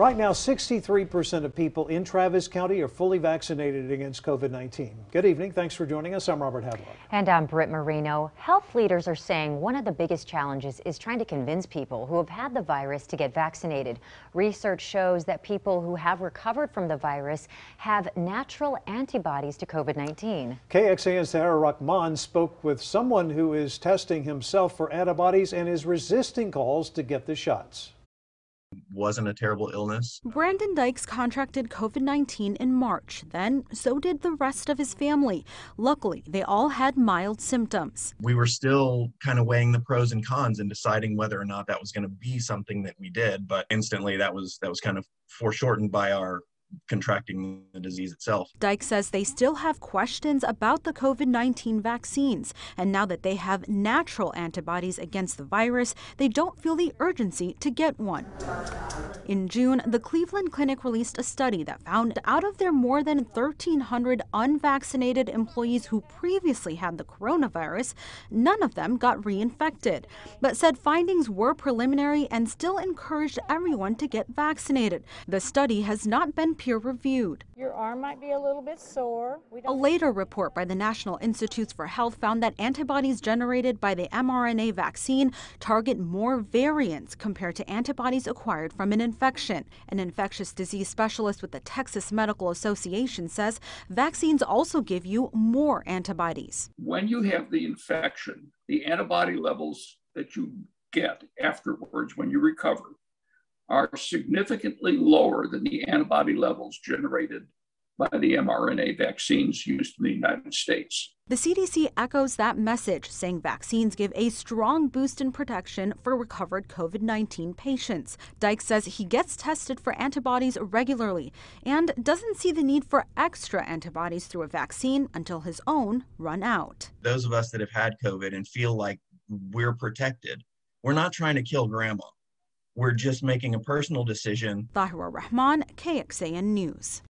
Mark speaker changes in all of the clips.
Speaker 1: Right now, 63% of people in Travis County are fully vaccinated against COVID 19. Good evening. Thanks for joining us. I'm Robert Hadlock.
Speaker 2: And I'm Britt Moreno. Health leaders are saying one of the biggest challenges is trying to convince people who have had the virus to get vaccinated. Research shows that people who have recovered from the virus have natural antibodies to COVID 19.
Speaker 1: KXAN's Sarah Rahman spoke with someone who is testing himself for antibodies and is resisting calls to get the shots
Speaker 3: wasn't a terrible illness.
Speaker 4: Brandon Dykes contracted COVID 19 in March. Then, so did the rest of his family. Luckily, they all had mild symptoms.
Speaker 3: We were still kind of weighing the pros and cons and deciding whether or not that was going to be something that we did. But instantly, that was that was kind of foreshortened by our contracting the disease itself.
Speaker 4: Dyke says they still have questions about the COVID 19 vaccines, and now that they have natural antibodies against the virus, they don't feel the urgency to get one. In June, the Cleveland Clinic released a study that found out of their more than 1,300 unvaccinated employees who previously had the coronavirus, none of them got reinfected, but said findings were preliminary and still encouraged everyone to get vaccinated. The study has not been peer reviewed.
Speaker 5: Your arm might be a little bit sore.
Speaker 4: a later report by the National Institutes for Health found that antibodies generated by the mRNA vaccine target more variants compared to antibodies acquired from an infection. An infectious disease specialist with the Texas Medical Association says vaccines also give you more antibodies.
Speaker 6: When you have the infection, the antibody levels that you get afterwards when you recover are significantly lower than the antibody levels generated by the mRNA vaccines used in the United States.
Speaker 4: The CDC echoes that message, saying vaccines give a strong boost in protection for recovered COVID 19 patients. Dyke says he gets tested for antibodies regularly and doesn't see the need for extra antibodies through a vaccine until his own run out.
Speaker 3: Those of us that have had COVID and feel like we're protected, we're not trying to kill grandma. We're just making a personal decision.
Speaker 4: Tahera Rahman, KXAN News.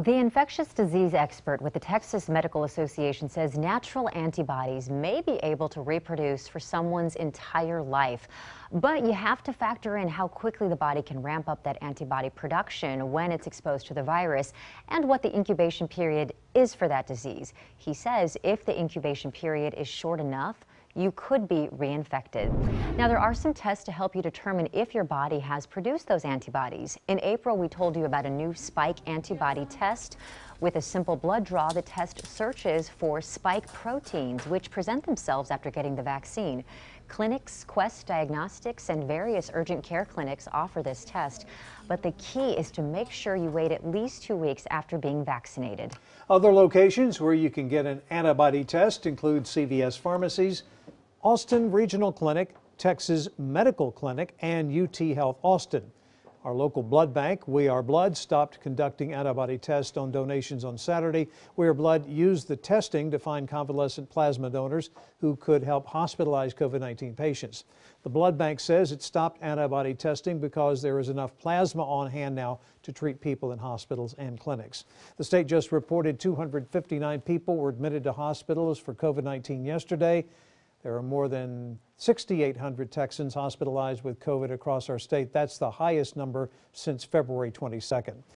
Speaker 2: The infectious disease expert with the Texas Medical Association says natural antibodies may be able to reproduce for someone's entire life. But you have to factor in how quickly the body can ramp up that antibody production when it's exposed to the virus and what the incubation period is for that disease. He says if the incubation period is short enough, you could be reinfected. Now, there are some tests to help you determine if your body has produced those antibodies. In April, we told you about a new spike antibody test. With a simple blood draw, the test searches for spike proteins, which present themselves after getting the vaccine. Clinics, Quest Diagnostics, and various urgent care clinics offer this test. But the key is to make sure you wait at least two weeks after being vaccinated.
Speaker 1: Other locations where you can get an antibody test include CVS pharmacies, Austin Regional Clinic, Texas Medical Clinic, and UT Health Austin. Our local blood bank, We Are Blood, stopped conducting antibody tests on donations on Saturday. We Are Blood used the testing to find convalescent plasma donors who could help hospitalize COVID 19 patients. The blood bank says it stopped antibody testing because there is enough plasma on hand now to treat people in hospitals and clinics. The state just reported 259 people were admitted to hospitals for COVID 19 yesterday. There are more than 6,800 Texans hospitalized with COVID across our state. That's the highest number since February 22nd.